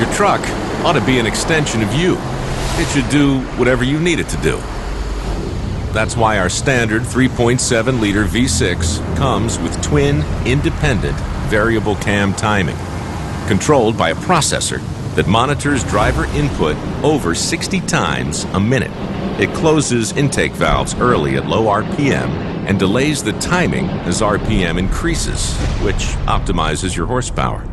Your truck ought to be an extension of you. It should do whatever you need it to do. That's why our standard 3.7 liter V6 comes with twin, independent, variable cam timing, controlled by a processor that monitors driver input over 60 times a minute. It closes intake valves early at low RPM and delays the timing as RPM increases, which optimizes your horsepower.